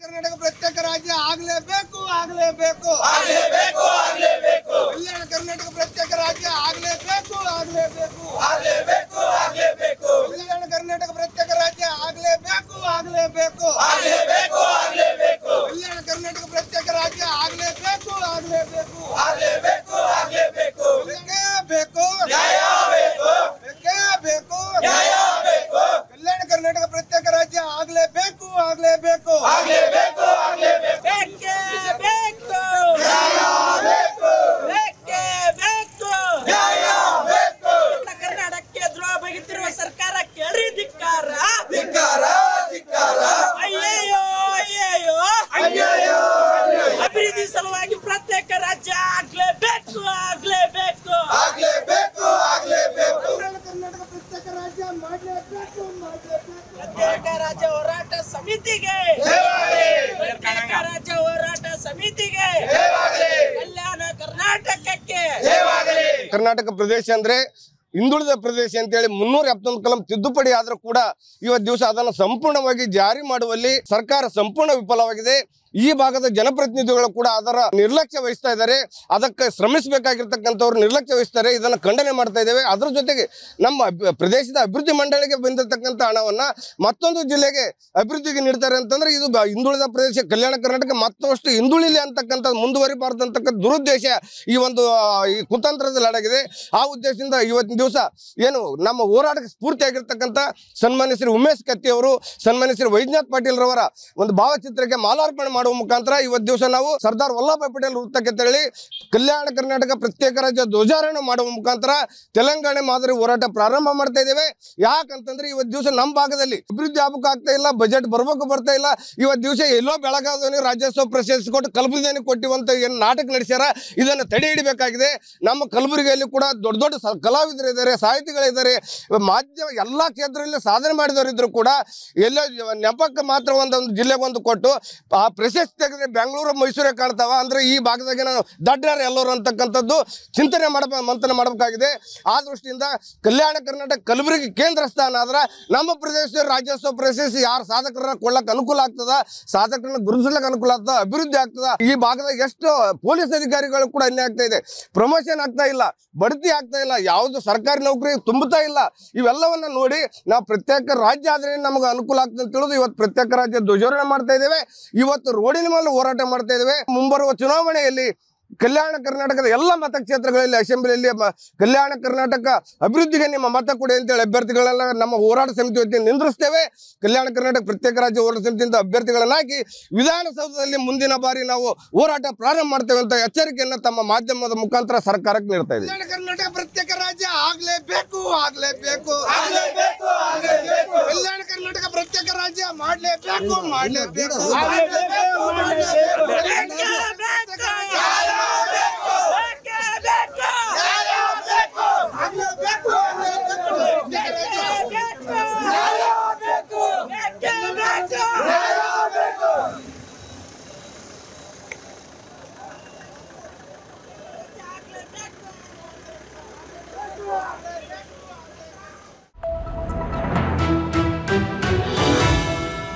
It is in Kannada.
ಕರ್ನಾಟಕ ಪ್ರತ್ಯೇಕ ರಾಜ್ಯ ಆಗ್ಲೇಬೇಕು ಆಗ್ಲೇಬೇಕು ಆಗ್ಲೇಬೇಕು ಆಗ್ಲೇಬೇಕು ಕಲ್ಯಾಣ ಕರ್ನಾಟಕ ಪ್ರತ್ಯೇಕ ರಾಜ್ಯ ಆಗ್ಲೇಬೇಕು ಆಗ್ಲೇಬೇಕು ಆಗ್ಲೇಬೇಕು ಆಗ್ಲೇಬೇಕು ಕಲ್ಯಾಣ ಕರ್ನಾಟಕ ಪ್ರತ್ಯೇಕ ರಾಜ್ಯ ಆಗ್ಲೇಬೇಕು ಆಗ್ಲೇಬೇಕು ಆಗ್ಲೇಬೇಕು ಆಗ್ಲೇಬೇಕು ಕಲ್ಯಾಣ ಕರ್ನಾಟಕ ಪ್ರತ್ಯೇಕ ರಾಜ್ಯ ಆಗ್ಲೇಬೇಕು ಆಗ್ಲೇಬೇಕು ಆಗ್ಲೇಬೇಕು ಆಗ್ಲೇಬೇಕು ಬೇಕೇ ಬೇಕು ನ್ಯಾಯ ಬೇಕು ಬೇಕೇ ಬೇಕು ನ್ಯಾಯ ಬೇಕು ಕಲ್ಯಾಣ ಕರ್ನಾಟಕ ಪ್ರತ್ಯೇಕ ರಾಜ್ಯ ಆಗ್ಲೇಬೇಕು ಆಗ್ಲೇಬೇಕು ಆಗ್ಲೇಬೇಕು ಆಗ್ಲೇಬೇಕು ಬೇಕೇ ಬೇಕು ಬೇಕು ಬೇಕೇ ಬೇಕು ನ್ಯಾಯ ಬೇಕು ಕರ್ನಾಟಕಕ್ಕೆ ದ್ರೋಹ ಬಗೆತಿರುವ ಸರ್ಕಾರ ಕೇಳಿ ಧಿಕ್ಕಾರ ಧಿಕ್ಕಾರ ಧಿಕ್ಕಾರ ಅಯ್ಯಯ್ಯೋ ಅಯ್ಯಯ್ಯೋ ಅನ್ಯಾಯ ಅಭಿವೃದ್ಧಿ ಸಲುವಾಗಿ ಪ್ರತ್ಯೇಕ ರಾಜ್ಯ ಆಗ್ಲೇಬೇಕು ಆಗ್ಲೇಬೇಕು ಆಗ್ಲೇಬೇಕು ಆಗ್ಲೇಬೇಕು ಕಲ್ಯಾಣ ಕರ್ನಾಟಕ ಪ್ರತ್ಯೇಕ ರಾಜ್ಯ ಮಾಡ್ಲೇಬೇಕು ಪ್ರತ್ಯೇಕ ರಾಜ್ಯ ಹೋರಾಟ ಸಮಿತಿಗೆ. ಜಯವಾಗಲಿ. ಪ್ರತ್ಯೇಕ ರಾಜ್ಯ ಹೋರಾಟ ಸಮಿತಿಗೆ. ಜಯವಾಗಲಿ. ಕಲ್ಯಾಣ ಕರ್ನಾಟಕಕ್ಕೆ. ಜಯವಾಗಲಿ. ಕರ್ನಾಟಕ ಪ್ರದೇಶ ಅಂದ್ರೆ ಹಿಂದುಳಿದ ಪ್ರದೇಶ ಅಂತೇಳಿ ಮುನ್ನೂರ ಎಪ್ಪತ್ತೊಂದು ಕಲಂ ತಿದ್ದುಪಡಿ ಆದರೂ ಕೂಡ ಇವತ್ತು ದಿವಸ ಅದನ್ನು ಸಂಪೂರ್ಣವಾಗಿ ಜಾರಿ ಮಾಡುವಲ್ಲಿ ಸರ್ಕಾರ ಸಂಪೂರ್ಣ ವಿಫಲವಾಗಿದೆ. ಈ ಭಾಗದ ಜನಪ್ರತಿನಿಧಿಗಳು ಕೂಡ ಅದರ ನಿರ್ಲಕ್ಷ್ಯ ವಹಿಸ್ತಾ ಇದ್ದಾರೆ. ಅದಕ್ಕೆ ಶ್ರಮಿಸಬೇಕಾಗಿರ್ತಕ್ಕಂಥವ್ರು ನಿರ್ಲಕ್ಷ್ಯ ವಹಿಸ್ತಾರೆ. ಇದನ್ನು ಖಂಡನೆ ಮಾಡ್ತಾ ಇದ್ದೇವೆ. ಅದರ ಜೊತೆಗೆ ನಮ್ಮ ಪ್ರದೇಶದ ಅಭಿವೃದ್ಧಿ ಮಂಡಳಿಗೆ ಬಂದಿರತಕ್ಕಂಥ ಹಣವನ್ನು ಮತ್ತೊಂದು ಜಿಲ್ಲೆಗೆ ಅಭಿವೃದ್ಧಿಗೆ ನೀಡ್ತಾರೆ ಅಂತಂದ್ರೆ ಇದು ಹಿಂದುಳಿದ ಪ್ರದೇಶ ಕಲ್ಯಾಣ ಕರ್ನಾಟಕ ಮತ್ತಷ್ಟು ಹಿಂದುಳಿಲಿ ಅಂತಕ್ಕಂಥ ಮುಂದುವರಿಬಾರ್ದು ಅಂತಕ್ಕಂಥ ದುರುದ್ದೇಶ ಈ ಒಂದು ಈ ಕುತಂತ್ರದಲ್ಲಿ ಅಡಗಿದೆ. ಆ ಉದ್ದೇಶದಿಂದ ಇವತ್ತಿನ ದಿವಸ ಏನು ನಮ್ಮ ಹೋರಾಟಕ್ಕೆ ಸ್ಫೂರ್ತಿಯಾಗಿರ್ತಕ್ಕಂಥ ಸನ್ಮಾನ್ಯ ಶ್ರೀ ಉಮೇಶ್ ಕತ್ತಿ ಅವರು, ಸನ್ಮಾನ್ಯ ಶ್ರೀ ವೈದ್ಯನಾಥ್ ಪಾಟೀಲ್ ರವರ ಒಂದು ಭಾವಚಿತ್ರಕ್ಕೆ ಮಾಲಾರ್ಪಣೆ ಮಾಡುವ ಮುಖಾಂತರ ಇವತ್ತು ದಿವಸ ನಾವು ಸರ್ದಾರ್ ವಲ್ಲಭಾಯ್ ಪಟೇಲ್ ವೃತ್ತಕ್ಕೆ ತೆರಳಿ ಕಲ್ಯಾಣ ಕರ್ನಾಟಕ ಪ್ರತ್ಯೇಕ ರಾಜ್ಯ ಧ್ವಜಾರೋಹಣ ಮಾಡುವ ಮುಖಾಂತರ ತೆಲಂಗಾಣ ಮಾದರಿ ಹೋರಾಟ ಪ್ರಾರಂಭ ಮಾಡ್ತಾ ಇದ್ದೇವೆ. ಯಾಕಂತಂದ್ರೆ ಇವತ್ತು ದಿವಸ ನಮ್ಮ ಭಾಗದಲ್ಲಿ ಅಭಿವೃದ್ಧಿ ಆಗಬೇಕು ಆಗ್ತಾ ಇಲ್ಲ ಬಜೆಟ್ ಬರ್ಬೇಕು ಬರ್ತಾ ಇಲ್ಲ. ಇವತ್ತು ದಿವಸ ಎಲ್ಲೋ ಬೆಳಗಾವಿ ರಾಜ್ಯೋತ್ಸವ ಪ್ರಶಸ್ತಿ ಕೊಟ್ಟು ಕಲಬುರಗಿಯನ್ನು ಕೊಟ್ಟಿವಂತ ಏನು ನಾಟಕ ನಡೆಸ್ಯಾರ, ಇದನ್ನು ತಡೆ ಹಿಡಬೇಕಾಗಿದೆ. ನಮ್ಮ ಕಲಬುರಗಿಯಲ್ಲಿ ಕೂಡ ದೊಡ್ಡ ದೊಡ್ಡ ಕಲಾವಿದರು ಇದ್ದಾರೆ, ಸಾಹಿತಿಗಳಿದ್ದಾರೆ, ಮಾಧ್ಯಮ ಎಲ್ಲ ಕ್ಷೇತ್ರದಲ್ಲಿ ಸಾಧನೆ ಮಾಡಿದವರಿದ್ರು ಕೂಡ ಎಲ್ಲ ನೆಪಕ್ಕೆ ಮಾತ್ರ ಒಂದೊಂದು ಜಿಲ್ಲೆಗೆ ಒಂದು ಕೊಟ್ಟು ಆ ಪ್ರಶಸ್ತಿ ತೆಗೆದ್ರೆ ಬೆಂಗಳೂರು, ಮೈಸೂರೇ ಕಾಣ್ತಾವ. ಅಂದ್ರೆ ಈ ಭಾಗದಾಗೆ ನಾವು ದಡ್ಡರ ಎಲ್ಲರೂ ಅಂತಕ್ಕಂಥದ್ದು ಚಿಂತನೆ ಮಾಡಬೇಕು ಮಂಥನ ಮಾಡಬೇಕಾಗಿದೆ. ಆ ದೃಷ್ಟಿಯಿಂದ ಕಲ್ಯಾಣ ಕರ್ನಾಟಕ ಕಲಬುರಗಿ ಕೇಂದ್ರ ಸ್ಥಾನ ಆದ್ರೆ ನಮ್ಮ ಪ್ರದೇಶದ ರಾಜ್ಯೋತ್ಸವ ಪ್ರಶಸ್ತಿ ಯಾರು ಸಾಧಕರನ್ನ ಕೊಡ್ಲಕ್ಕೆ ಅನುಕೂಲ ಆಗ್ತದ? ಸಾಧಕರನ್ನ ಗುರುಸಲಕ್ಕೆ ಅನುಕೂಲ ಆಗ್ತದ? ಅಭಿವೃದ್ಧಿ ಆಗ್ತದ? ಈ ಭಾಗದಾಗ ಎಷ್ಟು ಪೊಲೀಸ್ ಅಧಿಕಾರಿಗಳು ಕೂಡ ಅನ್ಯಾಯ ಆಗ್ತಾ ಇದೆ. ಪ್ರಮೋಷನ್ ಆಗ್ತಾ ಇಲ್ಲ, ಬಡ್ತಿ ಆಗ್ತಾ ಇಲ್ಲ. ಯಾವುದು ಸರ್ಕಾರಿ ನೌಕರಿ ತುಂಬುತ್ತಾ ಇಲ್ಲ. ಇವೆಲ್ಲವನ್ನ ನೋಡಿ ನಾವು ಪ್ರತ್ಯೇಕ ರಾಜ್ಯ ಆದ್ರೆ ನಮಗೆ ಅನುಕೂಲ ಆಗ್ತದೆ ಅಂತ ತಿಳಿದು ಇವತ್ತು ಪ್ರತ್ಯೇಕ ರಾಜ್ಯ ಧ್ವಜಾರೋಹಣ ಮಾಡ್ತಾ ಇದ್ದೇವೆ. ಇವತ್ತು ರೋಡಿನ ಮೇಲೆ ಹೋರಾಟ ಮಾಡ್ತಾ ಇದ್ದೇವೆ. ಮುಂಬರುವ ಚುನಾವಣೆಯಲ್ಲಿ ಕಲ್ಯಾಣ ಕರ್ನಾಟಕದ ಎಲ್ಲ ಮತಕ್ಷೇತ್ರಗಳಲ್ಲಿ ಅಸೆಂಬ್ಲಿಯಲ್ಲಿ ಮ- ಕಲ್ಯಾಣ ಕರ್ನಾಟಕ ಅಭಿವೃದ್ಧಿಗೆ ನಿಮ್ಮ ಮತ ಕೊಡಿ ಅಂತೇಳಿ ಅಭ್ಯರ್ಥಿಗಳೆಲ್ಲ ನಮ್ಮ ಹೋರಾಟ ಸಮಿತಿ ವತಿಯಿಂದ ನಿಂದಿಸ್ತೇವೆ ಕಲ್ಯಾಣ ಕರ್ನಾಟಕ ಪ್ರತ್ಯೇಕ ರಾಜ್ಯ ಹೋರಾಟ ಸಮಿತಿಯಿಂದ ಅಭ್ಯರ್ಥಿಗಳನ್ನ ಹಾಕಿ ವಿಧಾನಸೌಧದಲ್ಲಿ ಮುಂದಿನ ಬಾರಿ ನಾವು ಹೋರಾಟ ಪ್ರಾರಂಭ ಮಾಡ್ತೇವೆ ಅಂತ ಎಚ್ಚರಿಕೆಯನ್ನು ತಮ್ಮ ಮಾಧ್ಯಮದ ಮುಖಾಂತರ ಸರ್ಕಾರಕ್ಕೆ ನೀಡ್ತಾ ಇದೆ ಕಲ್ಯಾಣ ಕರ್ನಾಟಕ ಪ್ರತ್ಯೇಕ ರಾಜ್ಯ ಆಗ್ಲೇಬೇಕು ಆಗ್ಲೇಬೇಕು. ಆಗ್ಲೇಬೇಕು ಆಗ್ಲೇಬೇಕು. ಕಲ್ಯಾಣ ಕರ್ನಾಟಕ ಪ್ರತ್ಯೇಕ ರಾಜ್ಯ ಮಾಡ್ಲೇಬೇಕು ಮಾಡ್ಲೇಬೇಕು.